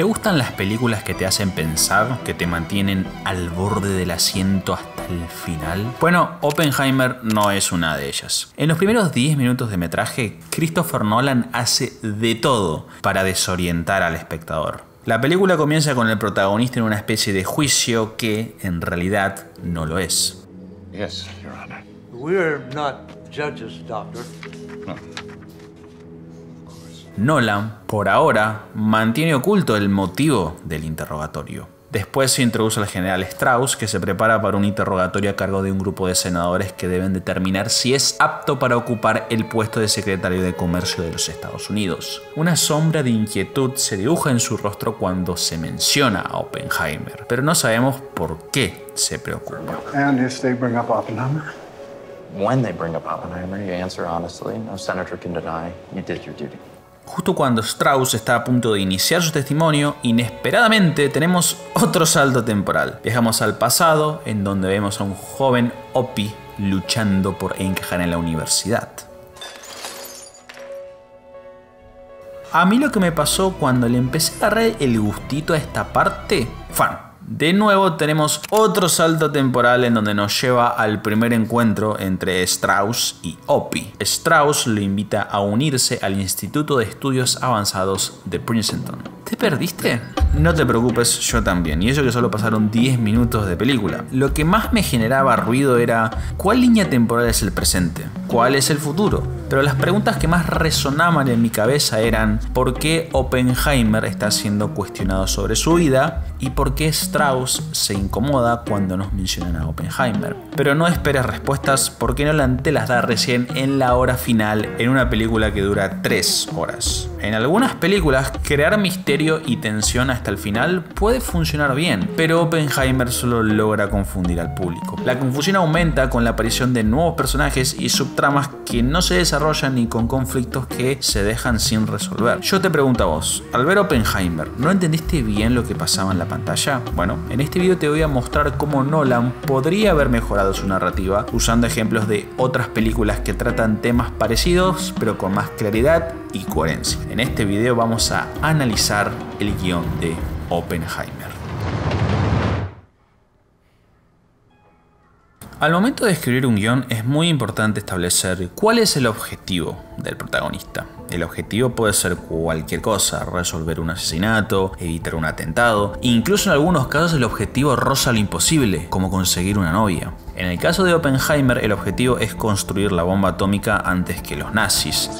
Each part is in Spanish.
¿Te gustan las películas que te hacen pensar, que te mantienen al borde del asiento hasta el final? Bueno, Oppenheimer no es una de ellas. En los primeros 10 minutos de metraje, Christopher Nolan hace de todo para desorientar al espectador. La película comienza con el protagonista en una especie de juicio que en realidad no lo es. Yes, Your Honor. We're not judges, Doctor. Nolan, por ahora, mantiene oculto el motivo del interrogatorio. Después se introduce al general Strauss, que se prepara para un interrogatorio a cargo de un grupo de senadores que deben determinar si es apto para ocupar el puesto de secretario de Comercio de los Estados Unidos. Una sombra de inquietud se dibuja en su rostro cuando se menciona a Oppenheimer, pero no sabemos por qué se preocupa. And if they bring up Oppenheimer? When they bring up Oppenheimer, you answer honestly. No senator can deny you did your duty. Justo cuando Strauss está a punto de iniciar su testimonio, inesperadamente tenemos otro salto temporal. Viajamos al pasado, en donde vemos a un joven Opie luchando por encajar en la universidad. A mí lo que me pasó cuando le empecé a agarrar el gustito a esta parte. De nuevo tenemos otro salto temporal en donde nos lleva al primer encuentro entre Strauss y Opie. Strauss lo invita a unirse al Instituto de Estudios Avanzados de Princeton. ¿Te perdiste? No te preocupes, yo también. Y eso que solo pasaron 10 minutos de película. Lo que más me generaba ruido era ¿cuál línea temporal es el presente? ¿Cuál es el futuro? Pero las preguntas que más resonaban en mi cabeza eran ¿por qué Oppenheimer está siendo cuestionado sobre su vida? ¿Y por qué Strauss se incomoda cuando nos mencionan a Oppenheimer? Pero no esperes respuestas porque Nolan te las da recién en la hora final en una película que dura 3 horas. En algunas películas, crear misterio y tensión hasta el final puede funcionar bien, pero Oppenheimer solo logra confundir al público. La confusión aumenta con la aparición de nuevos personajes y subtramas que no se desarrollan ni con conflictos que se dejan sin resolver. Yo te pregunto a vos, al ver Oppenheimer, ¿no entendiste bien lo que pasaba en la pantalla? Bueno, en este video te voy a mostrar cómo Nolan podría haber mejorado su narrativa usando ejemplos de otras películas que tratan temas parecidos pero con más claridad y coherencia. En este video vamos a analizar el guion de Oppenheimer. Al momento de escribir un guion es muy importante establecer cuál es el objetivo del protagonista. El objetivo puede ser cualquier cosa, resolver un asesinato, evitar un atentado, incluso en algunos casos el objetivo roza lo imposible, como conseguir una novia. En el caso de Oppenheimer, el objetivo es construir la bomba atómica antes que los nazis.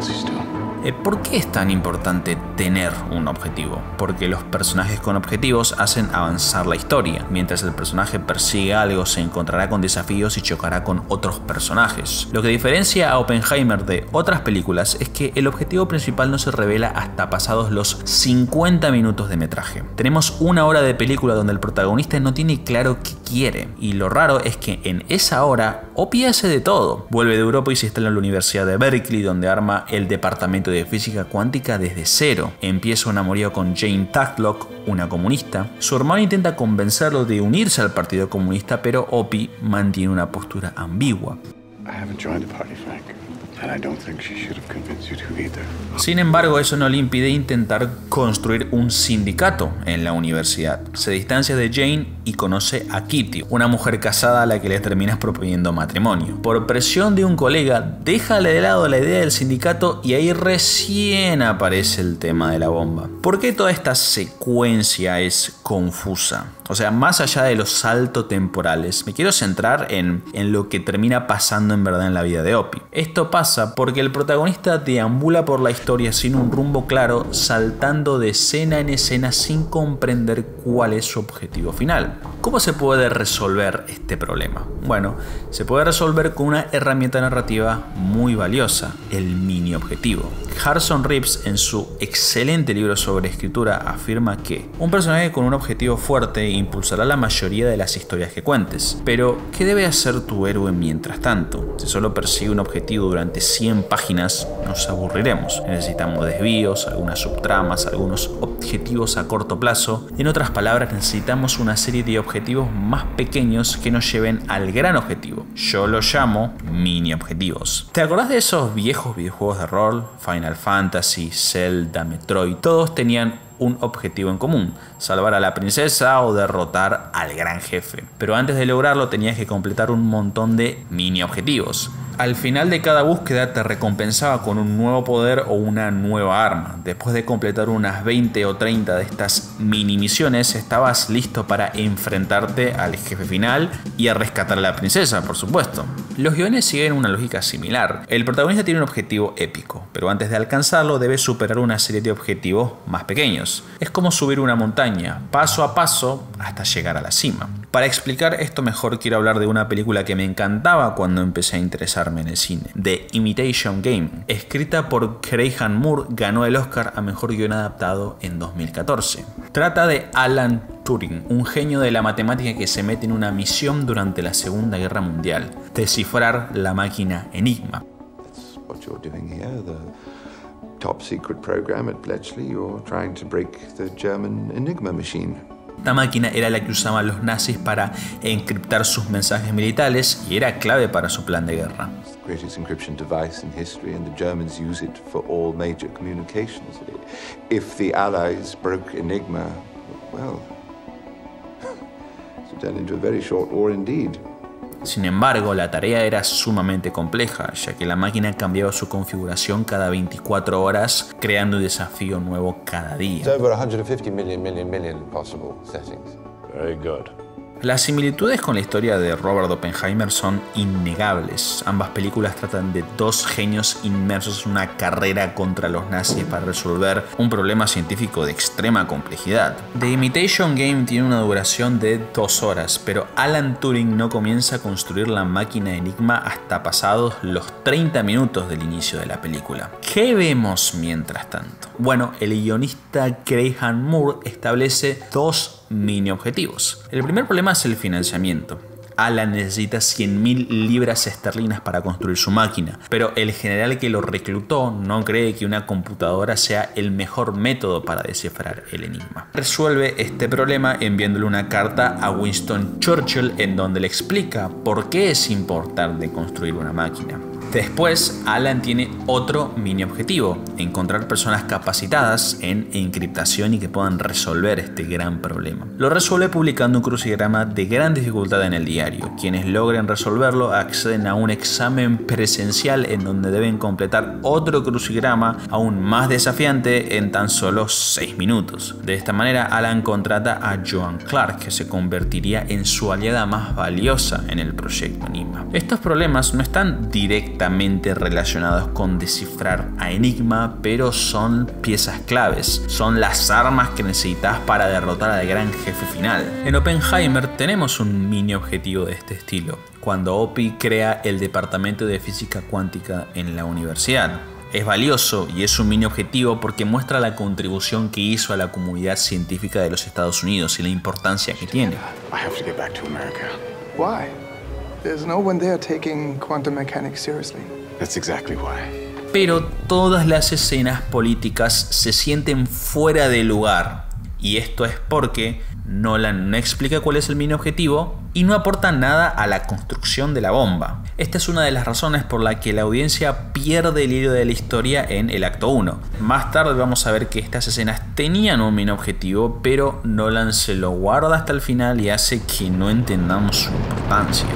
It's Eh, ¿Por qué es tan importante tener un objetivo? Porque los personajes con objetivos hacen avanzar la historia. Mientras el personaje persigue algo, se encontrará con desafíos y chocará con otros personajes. Lo que diferencia a Oppenheimer de otras películas es que el objetivo principal no se revela hasta pasados los 50 minutos de metraje. Tenemos una hora de película donde el protagonista no tiene claro qué quiere. Y lo raro es que en esa hora, Opie hace de todo. Vuelve de Europa y se instala en la Universidad de Berkeley, donde arma el departamento de física cuántica desde cero. Empieza un amorío con Jane Tatlock, una comunista. Su hermano intenta convencerlo de unirse al Partido Comunista, pero Opie mantiene una postura ambigua. Sin embargo, eso no le impide intentar construir un sindicato en la universidad. Se distancia de Jane y conoce a Kitty, una mujer casada a la que le terminas proponiendo matrimonio. Por presión de un colega, déjale de lado la idea del sindicato y ahí recién aparece el tema de la bomba. ¿Por qué toda esta secuencia es confusa? O sea, más allá de los saltos temporales, me quiero centrar en, en lo que termina pasando en verdad en la vida de Opie. Esto pasa porque el protagonista deambula por la historia sin un rumbo claro, saltando de escena en escena sin comprender cuál es su objetivo final. ¿Cómo se puede resolver este problema? Bueno, se puede resolver con una herramienta narrativa muy valiosa, el mini objetivo. Harrison Reeves en su excelente libro sobre escritura afirma que un personaje con un objetivo fuerte impulsará la mayoría de las historias que cuentes. Pero, ¿qué debe hacer tu héroe mientras tanto? Si solo persigue un objetivo durante 100 páginas, nos aburriremos. Necesitamos desvíos, algunas subtramas, algunos objetivos a corto plazo. En otras palabras, necesitamos una serie de objetivos más pequeños que nos lleven al gran objetivo. Yo lo llamo mini objetivos. ¿Te acordás de esos viejos videojuegos de rol? Final Fantasy, Zelda, Metroid, todos tenían un objetivo en común, salvar a la princesa o derrotar al gran jefe. Pero antes de lograrlo tenías que completar un montón de mini objetivos. Al final de cada búsqueda te recompensaba con un nuevo poder o una nueva arma. Después de completar unas 20 o 30 de estas mini misiones, estabas listo para enfrentarte al jefe final y a rescatar a la princesa, por supuesto. Los guiones siguen una lógica similar. El protagonista tiene un objetivo épico, pero antes de alcanzarlo debe superar una serie de objetivos más pequeños. Es como subir una montaña, paso a paso, hasta llegar a la cima. Para explicar esto mejor quiero hablar de una película que me encantaba cuando empecé a interesarme en el cine, The Imitation Game. Escrita por Craig Moore, ganó el Oscar a Mejor Guión Adaptado en 2014. Trata de Alan Turing, un genio de la matemática que se mete en una misión durante la Segunda Guerra Mundial, descifrar la máquina Enigma. Secret Bletchley. Enigma. Esta máquina era la que usaban los nazis para encriptar sus mensajes militares y era clave para su plan de guerra. Greatest encryption device in history, and the Germans use it for all major communications. If the Allies broke Enigma, well, it would turn into a very short war indeed. Sin embargo, la tarea era sumamente compleja, ya que la máquina cambiaba su configuración cada 24 horas, creando un desafío nuevo cada día. There's over 150 million, million, million possible settings. Very good. Las similitudes con la historia de Robert Oppenheimer son innegables. Ambas películas tratan de dos genios inmersos en una carrera contra los nazis para resolver un problema científico de extrema complejidad. The Imitation Game tiene una duración de dos horas, pero Alan Turing no comienza a construir la máquina Enigma hasta pasados los 30 minutos del inicio de la película. ¿Qué vemos mientras tanto? Bueno, el guionista Craig Moore establece dos mini objetivos. El primer problema es el financiamiento. Alan necesita 100.000 libras esterlinas para construir su máquina, pero el general que lo reclutó no cree que una computadora sea el mejor método para descifrar el enigma. Resuelve este problema enviándole una carta a Winston Churchill en donde le explica por qué es importante construir una máquina. Después, Alan tiene otro mini objetivo, encontrar personas capacitadas en encriptación y que puedan resolver este gran problema. Lo resuelve publicando un crucigrama de gran dificultad en el diario. Quienes logren resolverlo acceden a un examen presencial en donde deben completar otro crucigrama aún más desafiante en tan solo 6 minutos. De esta manera, Alan contrata a Joan Clark, que se convertiría en su aliada más valiosa en el proyecto Enigma. Estos problemas no están directamente relacionados con descifrar a Enigma, pero son piezas claves, son las armas que necesitas para derrotar al gran jefe final. En Oppenheimer tenemos un mini objetivo de este estilo, cuando Opie crea el departamento de física cuántica en la universidad. Es valioso y es un mini objetivo porque muestra la contribución que hizo a la comunidad científica de los Estados Unidos y la importancia que tiene. There's no one there taking quantum mechanics seriously. That's exactly why. pero todas las escenas políticas se sienten fuera de lugar. Y esto es porque Nolan no explica cuál es el mini objetivo y no aporta nada a la construcción de la bomba. Esta es una de las razones por la que la audiencia pierde el hilo de la historia en el acto 1. Más tarde vamos a ver que estas escenas tenían un mini objetivo, pero Nolan se lo guarda hasta el final y hace que no entendamos su importancia.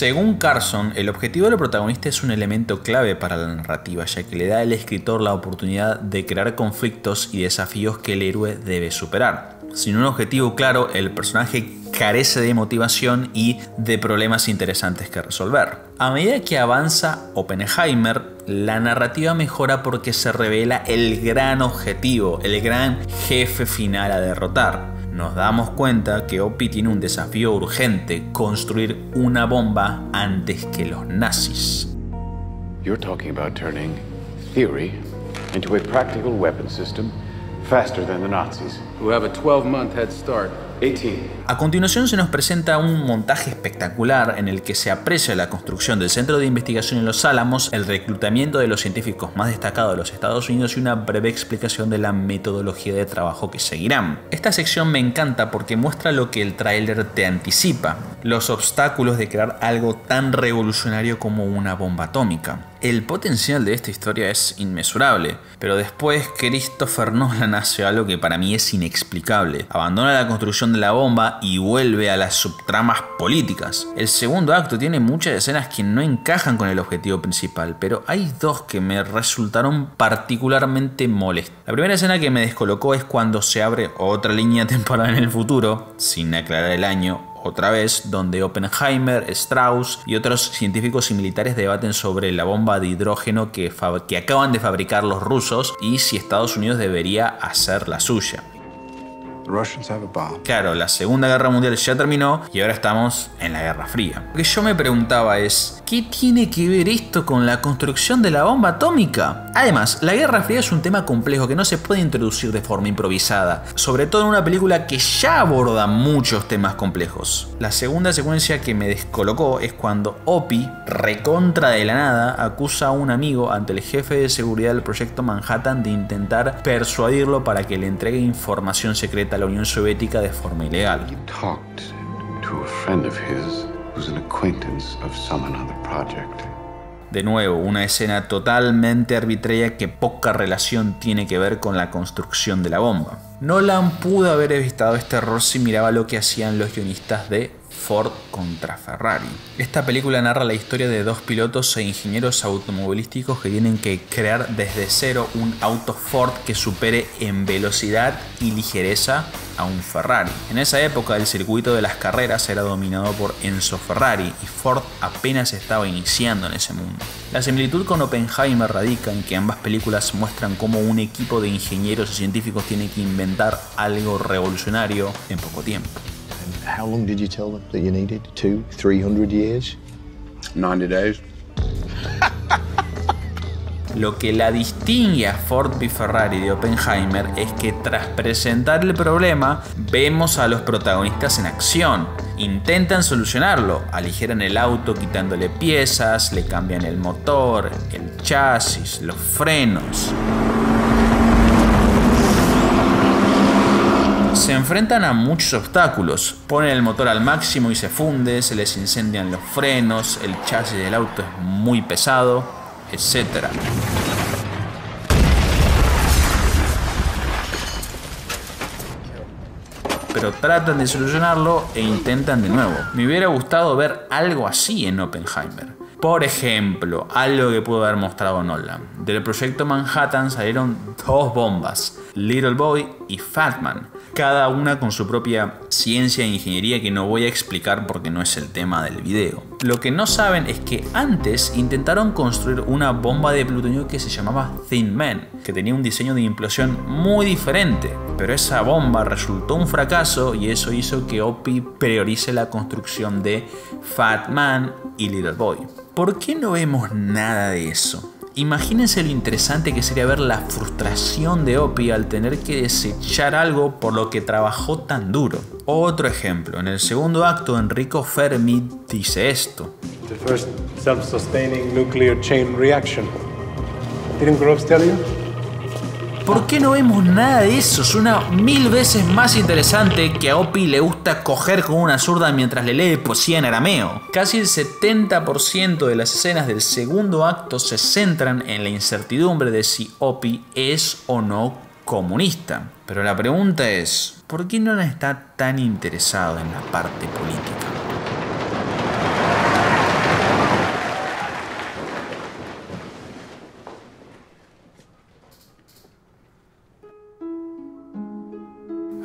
Según Carson, el objetivo del protagonista es un elemento clave para la narrativa, ya que le da al escritor la oportunidad de crear conflictos y desafíos que el héroe debe superar. Sin un objetivo claro, el personaje carece de motivación y de problemas interesantes que resolver. A medida que avanza Oppenheimer, la narrativa mejora porque se revela el gran objetivo, el gran jefe final a derrotar nos damos cuenta que Opie tiene un desafío urgente, construir una bomba antes que los nazis. You're talking about turning theory into a practical weapon system faster than the Nazis. who have a 12 month head start. A continuación se nos presenta un montaje espectacular en el que se aprecia la construcción del Centro de Investigación en Los Álamos, el reclutamiento de los científicos más destacados de los Estados Unidos y una breve explicación de la metodología de trabajo que seguirán. Esta sección me encanta porque muestra lo que el tráiler te anticipa, los obstáculos de crear algo tan revolucionario como una bomba atómica. El potencial de esta historia es inmesurable, pero después Christopher Nolan hace algo que para mí es inexplicable. Abandona la construcción de la bomba y vuelve a las subtramas políticas. El segundo acto tiene muchas escenas que no encajan con el objetivo principal, pero hay dos que me resultaron particularmente molestas. La primera escena que me descolocó es cuando se abre otra línea temporal en el futuro, sin aclarar el año otra vez, donde Oppenheimer, Strauss y otros científicos y militares debaten sobre la bomba de hidrógeno que, acaban de fabricar los rusos y si Estados Unidos debería hacer la suya. Claro, la Segunda Guerra Mundial ya terminó y ahora estamos en la Guerra Fría. Lo que yo me preguntaba es, ¿qué tiene que ver esto con la construcción de la bomba atómica? Además, la Guerra Fría es un tema complejo que no se puede introducir de forma improvisada, sobre todo en una película que ya aborda muchos temas complejos. La segunda secuencia que me descolocó es cuando Opie, recontra de la nada, acusa a un amigo ante el jefe de seguridad del proyecto Manhattan de intentar persuadirlo para que le entregue información secreta la Unión Soviética de forma ilegal. De nuevo, una escena totalmente arbitraria que poca relación tiene que ver con la construcción de la bomba. Nolan pudo haber evitado este error si miraba lo que hacían los guionistas de Ford contra Ferrari. Esta película narra la historia de dos pilotos e ingenieros automovilísticos que tienen que crear desde cero un auto Ford que supere en velocidad y ligereza a un Ferrari. En esa época el circuito de las carreras era dominado por Enzo Ferrari y Ford apenas estaba iniciando en ese mundo. La similitud con Oppenheimer radica en que ambas películas muestran cómo un equipo de ingenieros y científicos tiene que inventar algo revolucionario en poco tiempo. How long did you tell them that you needed? Two, three hundred years? 90 days. Lo que la distingue a Ford v Ferrari de Oppenheimer es que tras presentar el problema, vemos a los protagonistas en acción. Intentan solucionarlo, aligeran el auto quitándole piezas, le cambian el motor, el chasis, los frenos. Se enfrentan a muchos obstáculos, ponen el motor al máximo y se funde, se les incendian los frenos, el chasis del auto es muy pesado, etc. Pero tratan de solucionarlo e intentan de nuevo. Me hubiera gustado ver algo así en Oppenheimer. Por ejemplo, algo que pudo haber mostrado Nolan. Del proyecto Manhattan salieron dos bombas, Little Boy y Fatman, cada una con su propia ciencia e ingeniería que no voy a explicar porque no es el tema del video. Lo que no saben es que antes intentaron construir una bomba de plutonio que se llamaba Thin Man, que tenía un diseño de implosión muy diferente, pero esa bomba resultó un fracaso y eso hizo que OPI priorice la construcción de Fat Man y Little Boy. ¿Por qué no vemos nada de eso? Imagínense lo interesante que sería ver la frustración de Opie al tener que desechar algo por lo que trabajó tan duro. Otro ejemplo, en el segundo acto Enrico Fermi dice esto. The first self-sustaining nuclear chain reaction. ¿Por qué no vemos nada de eso? Suena mil veces más interesante que a Opie le gusta coger con una zurda mientras le lee poesía en arameo. Casi el 70% de las escenas del segundo acto se centran en la incertidumbre de si Opie es o no comunista. Pero la pregunta es, ¿por qué no está tan interesado en la parte política?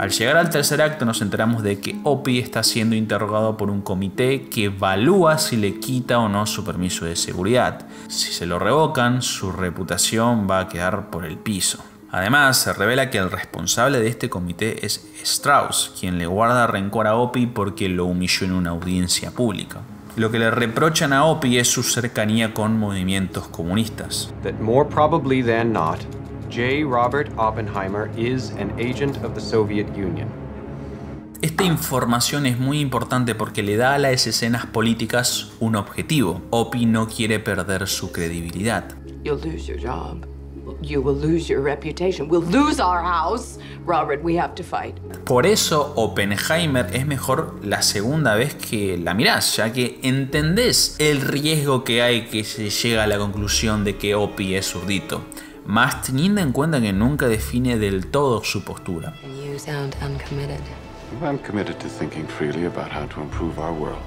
Al llegar al tercer acto nos enteramos de que Opie está siendo interrogado por un comité que evalúa si le quita o no su permiso de seguridad. Si se lo revocan, su reputación va a quedar por el piso. Además, se revela que el responsable de este comité es Strauss, quien le guarda rencor a Opie porque lo humilló en una audiencia pública. Lo que le reprochan a Opie es su cercanía con movimientos comunistas. J. Robert Oppenheimer is an agent of the Soviet Union. Esta información es muy importante porque le da a las escenas políticas un objetivo. Opie no quiere perder su credibilidad. You'll lose your job. You will lose your reputation. We'll lose our house. Robert, we have to fight. Por eso Oppenheimer es mejor la segunda vez que la mirás, ya que entendés el riesgo que hay que se llega a la conclusión de que Opie es zurdito, más teniendo en cuenta que nunca define del todo su postura. And you sound uncommitted. I'm committed to thinking freely about how to improve our world.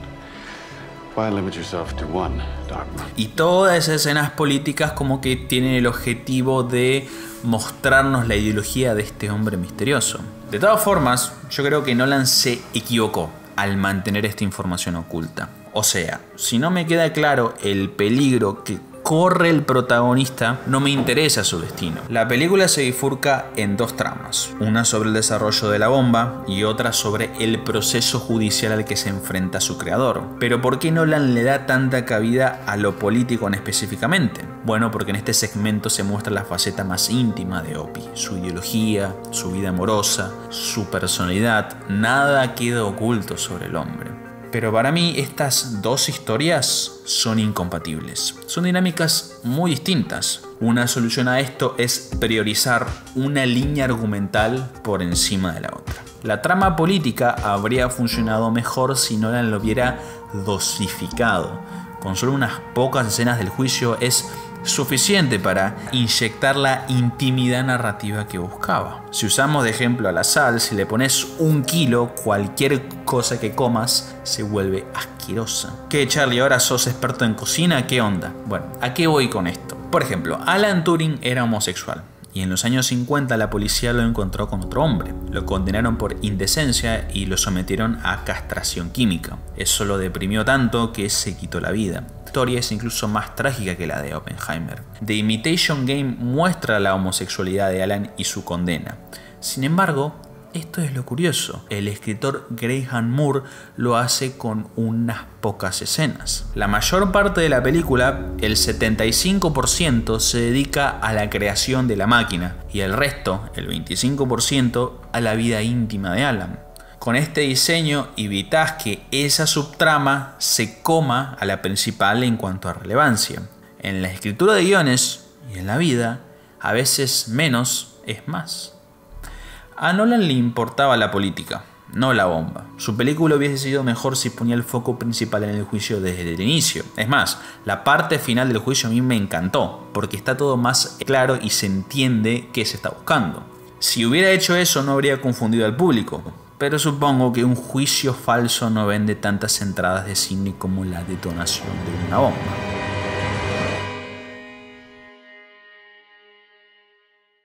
Why limit yourself to one dogma? Y todas esas escenas políticas como que tienen el objetivo de mostrarnos la ideología de este hombre misterioso. De todas formas, yo creo que Nolan se equivocó al mantener esta información oculta. O sea, si no me queda claro el peligro que corre el protagonista, no me interesa su destino. La película se bifurca en dos tramas, una sobre el desarrollo de la bomba y otra sobre el proceso judicial al que se enfrenta su creador. Pero ¿por qué Nolan le da tanta cabida a lo político en específicamente? Bueno, porque en este segmento se muestra la faceta más íntima de Opie, su ideología, su vida amorosa, su personalidad, nada queda oculto sobre el hombre. Pero para mí estas dos historias son incompatibles. Son dinámicas muy distintas. Una solución a esto es priorizar una línea argumental por encima de la otra. La trama política habría funcionado mejor si Nolan lo hubiera dosificado. Con solo unas pocas escenas del juicio es suficiente para inyectar la intimidad narrativa que buscaba. Si usamos de ejemplo a la sal, si le pones un kilo, cualquier cosa que comas se vuelve asquerosa. ¿Qué Charlie? ¿Ahora sos experto en cocina? ¿Qué onda? Bueno, ¿a qué voy con esto? Por ejemplo, Alan Turing era homosexual y en los años 50 la policía lo encontró con otro hombre. Lo condenaron por indecencia y lo sometieron a castración química. Eso lo deprimió tanto que se quitó la vida. La historia es incluso más trágica que la de Oppenheimer. The Imitation Game muestra la homosexualidad de Alan y su condena. Sin embargo, esto es lo curioso. El escritor Graham Moore lo hace con unas pocas escenas. La mayor parte de la película, el 75%, se dedica a la creación de la máquina y el resto, el 25%, a la vida íntima de Alan. Con este diseño evitas que esa subtrama se coma a la principal en cuanto a relevancia. En la escritura de guiones y en la vida, a veces menos es más. A Nolan le importaba la política, no la bomba. Su película hubiese sido mejor si ponía el foco principal en el juicio desde el inicio. Es más, la parte final del juicio a mí me encantó, porque está todo más claro y se entiende qué se está buscando. Si hubiera hecho eso no habría confundido al público, pero supongo que un juicio falso no vende tantas entradas de cine como la detonación de una bomba.